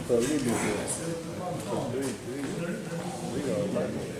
Santa Líbia. Legal,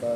Due